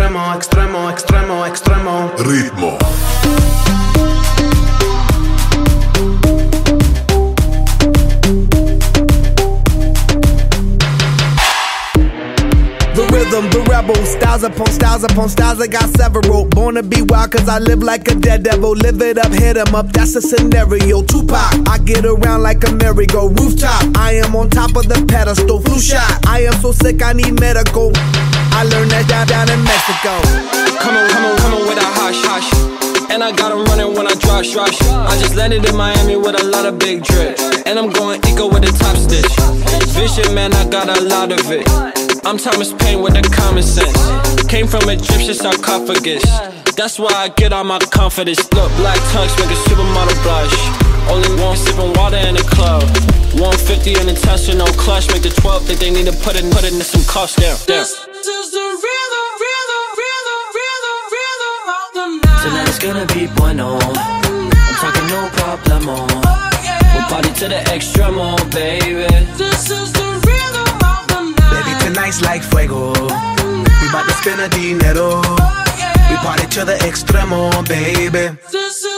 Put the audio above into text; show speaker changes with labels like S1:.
S1: extremo,
S2: extremo, extremo, extremo, extremo.
S3: Ritmo.
S4: The rhythm, the rebel, styles upon styles upon styles. I got several. Born to be wild, cause I live like a dead devil. Live it up, hit 'em up, that's the scenario. Tupac, I get around like a merry-go rooftop. I am on top of the pedestal, flu shot. I am so sick, I need medical. I learned that down, in Mexico.
S5: Come on, come on, come on with a hush, hush. And I got 'em running when I rush, rush. I just landed in Miami with a lot of big drip. And I'm going eco with a top stitch. Vision, man, I got a lot of it. I'm Thomas Paine with the common sense. Came from Egyptian sarcophagus. That's why I get all my confidence. Look, black tongues make a supermodel blush. Only one sipping water in the club. 150 in the Tesla, no clutch. Make the 12 think they need to put it, put it in some cost down. down.
S6: This is the rhythm, rhythm, rhythm, rhythm, rhythm of the night.
S1: Tonight's gonna be bueno. I'm talking no problemo. We'll party to the extremo, baby.
S6: This is the rhythm of the night.
S2: Baby, tonight's like fuego. We bout to spend a dinero. We party to the extremo, baby.
S6: This is the